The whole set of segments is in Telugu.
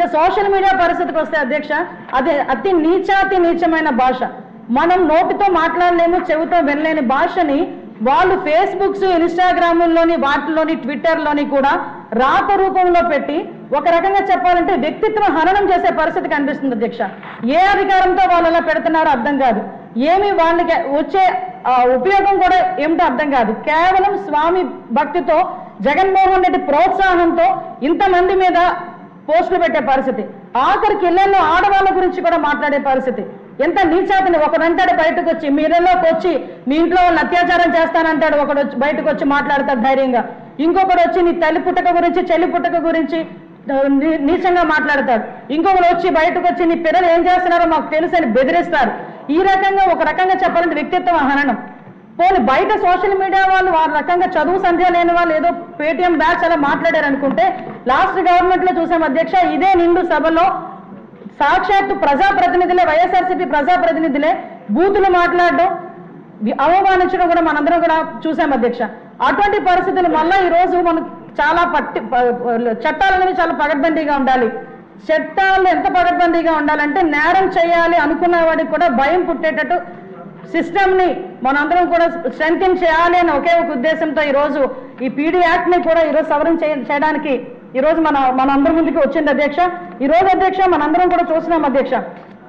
ఇక సోషల్ మీడియా పరిస్థితికి వస్తే అధ్యక్ష అది అతి నీచాతి నీచమైన భాష. మనం నోటితో మాట్లాడలేము చెవితో వినలేని భాషని వాళ్ళు ఫేస్బుక్స్ ఇన్స్టాగ్రాముల్లోని వాటిలోని ట్విట్టర్లోని కూడా రాత రూపంలో పెట్టి ఒక రకంగా చెప్పాలంటే వ్యక్తిత్వ హననం చేసే పరిస్థితి కనిపిస్తుంది అధ్యక్ష. ఏ అధికారంతో వాళ్ళు అలా పెడుతున్నారో అర్థం కాదు. ఏమి వాళ్ళకి వచ్చే ఉపయోగం కూడా ఏమిటో అర్థం కాదు. కేవలం స్వామి భక్తితో జగన్మోహన్ రెడ్డి ప్రోత్సాహంతో ఇంతమంది మీద పోస్టులు పెట్టే పరిస్థితి. ఆఖరికి ఇళ్ళలో ఆడవాళ్ళ గురించి కూడా మాట్లాడే పరిస్థితి. ఎంత నీచాతని ఒకడంటాడు బయటకు వచ్చి మీ ఇళ్ళలోకి వచ్చి మీ ఇంట్లో వాళ్ళు అత్యాచారం చేస్తానంటాడు ఒకడు వచ్చి బయటకు వచ్చి మాట్లాడతాడు ధైర్యంగా. ఇంకొకడు వచ్చి నీ తల్లి పుట్టక గురించి చెల్లి పుట్టక గురించి నీ- నీచంగా మాట్లాడతాడు. ఇంకొకరు వచ్చి బయటకు వచ్చి నీ పిల్లలు ఏం చేస్తున్నారో మాకు తెలుసు అని బెదిరిస్తారు. ఈ రకంగా ఒక రకంగా చెప్పాలంటే వ్యక్తిత్వం హననం పోనీ బయట సోషల్ మీడియా వాళ్ళు వారి రకంగా చదువు సంధ్య లేని వాళ్ళు ఏదో పేటిఎం బ్యాచ్ అలా మాట్లాడారు అనుకుంటే లాస్ట్ గవర్నమెంట్లో చూసాం అధ్యక్ష ఇదే నిండు సభలో సాక్షాత్తు ప్రజాప్రతినిధులే వైఎస్ఆర్సీపీ ప్రజాప్రతినిధులే బూతులు మాట్లాడడం అవమానించడం కూడా మనందరం కూడా చూసాం అధ్యక్ష. అటువంటి పరిస్థితులు మళ్ళా ఈ రోజు మనం చాలా పట్టి ప- చట్టాలు అనేవి చాలా పగడ్బందీగా ఉండాలి. చట్టాలు ఎంత పగడ్బందీగా ఉండాలంటే నేరం చేయాలి అనుకున్న వాడికి కూడా భయం పుట్టేటట్టు సిస్టమ్ని మనందరం కూడా స్ట్రెంగ్ చేయాలి అని ఒకే ఒక ఉద్దేశంతో ఈ రోజు ఈ పీడీ యాక్ట్ని కూడా ఈరోజు సవరణ చేయ- చేయడానికి ఈ రోజు మన మనందరి ముందుకి ముందుకు వచ్చింది అధ్యక్ష. ఈ రోజు అధ్యక్ష మనందరం కూడా చూస్తున్నాం అధ్యక్ష.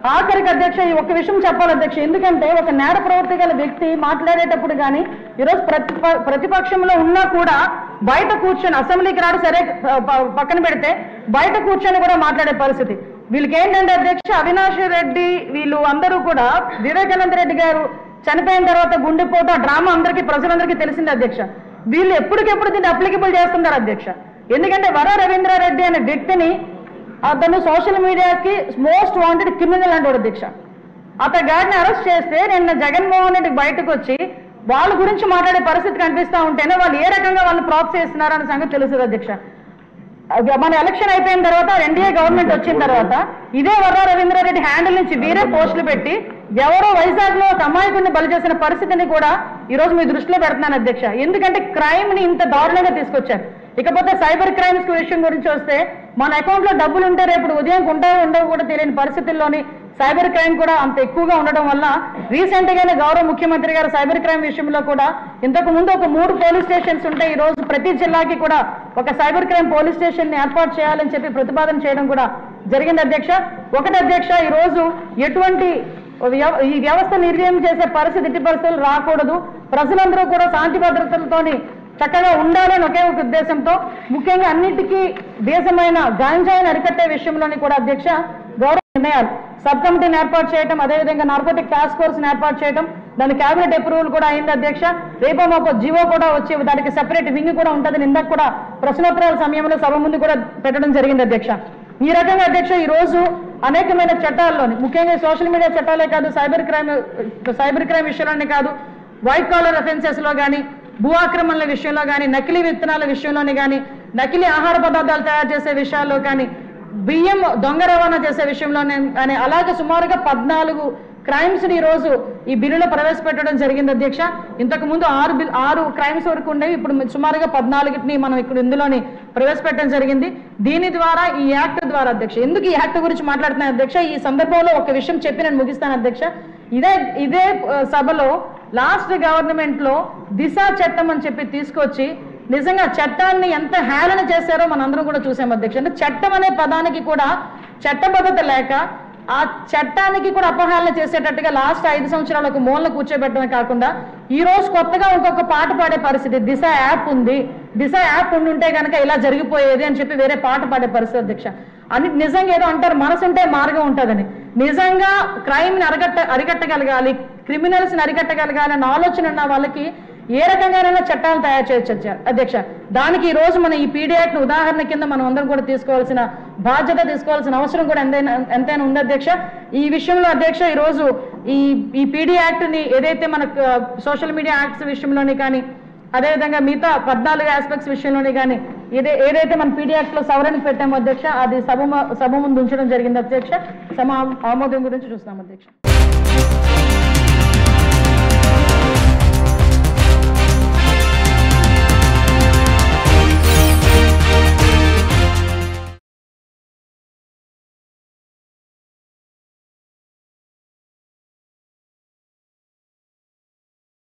ఆఖరికి అధ్యక్ష ఈ ఒక్క విషయం చెప్పాలి అధ్యక్ష. ఎందుకంటే ఒక నేర ప్రవృత్తి గల వ్యక్తి మాట్లాడేటప్పుడు కానీ ఈరోజు ప్రతి ప్రతిపక్షంలో ఉన్నా కూడా బయట కూర్చొని అసెంబ్లీకి రాడు సరే పక్కన పెడితే బయట కూర్చొని కూడా మాట్లాడే పరిస్థితి. వీళ్ళకి ఏంటంటే అధ్యక్ష అవినాష్ రెడ్డి వీళ్ళు అందరూ కూడా వివేకానంద రెడ్డి గారు చనిపోయిన తర్వాత గుండెపోత డ్రామా అందరికీ ప్రజలందరికీ తెలిసింది అధ్యక్ష. వీళ్ళు ఎప్పటికెప్పుడు దీన్ని అప్లికబుల్ చేస్తున్నారు అధ్యక్ష. ఎందుకంటే వర రవీంద్రారెడ్డి అనే వ్యక్తిని అతను సోషల్ మీడియాకి మోస్ట్ వాంటెడ్ క్రిమినల్ అంటాడు అధ్యక్ష. అతని గారిని అరెస్ట్ చేస్తే నిన్న జగన్మోహన్ రెడ్డి బయటకు వచ్చి వాళ్ళ గురించి మాట్లాడే పరిస్థితి కనిపిస్తా ఉంటేనే వాళ్ళు ఏ రకంగా వాళ్ళు ప్రాప్ చేస్తున్నారు అనే సంగతి తెలుస్తుంది అధ్యక్ష. మన ఎలక్షన్ అయిపోయిన తర్వాత ఎన్డీఏ గవర్నమెంట్ వచ్చిన తర్వాత ఇదే వర్రా రవీంద్రారెడ్డి హ్యాండిల్ నుంచి వీరే పోస్టులు పెట్టి ఎవరో వైజాగ్లో ఒక అమాయకుడిని బలి చేసిన పరిస్థితిని కూడా ఈ రోజు మీ దృష్టిలో పెడుతున్నాను అధ్యక్ష. ఎందుకంటే క్రైమ్ని ఇంత దారుణంగా తీసుకొచ్చారు. ఇకపోతే సైబర్ క్రైమ్స్ విషయం గురించి వస్తే మన అకౌంట్లో డబ్బులు ఉంటే రేపు ఉదయం ఉంటాయో ఉండవు కూడా తెలియని పరిస్థితుల్లోని సైబర్ క్రైమ్ కూడా అంత ఎక్కువగా ఉండడం వల్ల రీసెంట్గానే గౌరవ ముఖ్యమంత్రి గారు సైబర్ క్రైమ్ విషయంలో కూడా ఇంతకు ముందు ఒక మూడు పోలీస్ స్టేషన్స్ ఉంటే ఈ రోజు ప్రతి జిల్లాకి కూడా ఒక సైబర్ క్రైమ్ పోలీస్ స్టేషన్ని ఏర్పాటు చేయాలని చెప్పి ప్రతిపాదన చేయడం కూడా జరిగింది అధ్యక్ష. ఒకటి అధ్యక్ష ఈ రోజు ఎటువంటి వ్యవ- ఈ వ్యవస్థ నిర్వహణ చేసే పరిస్థితి పరిస్థితులు రాకూడదు. ప్రజలందరూ కూడా శాంతి భద్రతలతోని చక్కగా ఉండాలని ఒకే ఒక ఉద్దేశంతో ముఖ్యంగా అన్నిటికీ దేశమైన గాంజాయిని అరికట్టే విషయంలోని కూడా అధ్యక్ష గౌరవ నిర్ణయాలు. సబ్ కమిటీని ఏర్పాటు చేయడం అదేవిధంగా నార్కోటిక్ టాస్క్ ఫోర్స్ ఏర్పాటు చేయడం దాని క్యాబినెట్ అప్రూవల్ కూడా అయింది అధ్యక్ష. రేపో మాకు జీవో కూడా వచ్చి దానికి సెపరేట్ వింగ్ కూడా ఉంటుందని ఇందాక కూడా ప్రశ్నోత్తరాల సమయంలో సభ ముందు కూడా పెట్టడం జరిగింది అధ్యక్ష. ఈ రకంగా అధ్యక్ష ఈ రోజు అనేకమైన చట్టాల్లోని ముఖ్యంగా సోషల్ మీడియా చట్టాలే కాదు సైబర్ క్రైమ్ సైబర్ క్రైమ్ విషయాలనే కాదు వైట్ కాలర్ అఫెన్సెస్లో కానీ భూ ఆక్రమణల విషయంలో కానీ నకిలీ విత్తనాల విషయంలోని కానీ నకిలీ ఆహార పదార్థాలు తయారు చేసే విషయాల్లో కానీ బియ్యం దొంగ రవాణా చేసే విషయంలోనే కానీ అలాగే సుమారుగా పద్నాలుగు క్రైమ్స్ని ఈ రోజు ఈ బిల్లులో ప్రవేశపెట్టడం జరిగింది అధ్యక్ష. ఇంతకు ముందు ఆరు బిల్ ఆరు క్రైమ్స్ వరకు ఉండేవి ఇప్పుడు సుమారుగా పద్నాలుగుని మనం ఇక్కడ ఇందులోని ప్రవేశపెట్టడం జరిగింది. దీని ద్వారా ఈ యాక్ట్ ద్వారా అధ్యక్ష ఎందుకు ఈ యాక్ట్ గురించి మాట్లాడుతున్నాను అధ్యక్ష? ఈ సందర్భంలో ఒక విషయం చెప్పి నేను ముగిస్తాను అధ్యక్ష. ఇదే ఇదే సభలో లాస్ట్ గవర్నమెంట్లో దిశ చట్టం అని చెప్పి తీసుకొచ్చి నిజంగా చట్టాన్ని ఎంత హేళన చేశారో మనందరం కూడా చూసాం అధ్యక్ష. అంటే చట్టం అనే పదానికి కూడా చట్టబద్ధత లేక ఆ చట్టానికి కూడా అపహేళన చేసేటట్టుగా లాస్ట్ ఐదు సంవత్సరాలు ఒక మూలన కూర్చోబెట్టడమే కాకుండా ఈ రోజు కొత్తగా ఇంకొక పాట పాడే పరిస్థితి దిశ యాప్ ఉంది. దిశ యాప్ ఉండి ఉంటే కనుక ఇలా జరిగిపోయేది అని చెప్పి వేరే పాట పాడే పరిస్థితి అధ్యక్ష. అని నిజంగా ఏదో అంటారు మనసు ఉంటే మార్గం ఉంటుందని. నిజంగా క్రైమ్ని అరగట్ట అరికట్టగలగాలి క్రిమినల్స్ని ఆలోచన ఉన్న వాళ్ళకి ఏ రకంగానైనా చట్టాలు తయారు చేయొచ్చు అధ్యక్ష దానికి ఈ రోజు మన ఈ పీడియాక్ట్ ఉదాహరణ కింద మనం అందరం కూడా తీసుకోవాల్సిన బాధ్యత తీసుకోవాల్సిన అవసరం కూడా ఎంతైనా ఎంతైనా ఉంది అధ్యక్ష. ఈ విషయంలో అధ్యక్ష ఈ రోజు ఈ ఈ పీడీ యాక్ట్ని ఏదైతే మన సోషల్ మీడియా యాక్ట్స్ విషయంలోని కానీ అదేవిధంగా మిగతా పద్నాలుగు ఆస్పెక్ట్స్ విషయంలోని కానీ ఏదే ఏదైతే మన పీడీ యాక్ట్లో సవరణకు పెట్టామో అధ్యక్ష అది సభ సభ ముందు ఉంచడం జరిగింది అధ్యక్ష. సమ ఆమోదం గురించి చూస్తాం అధ్యక్ష.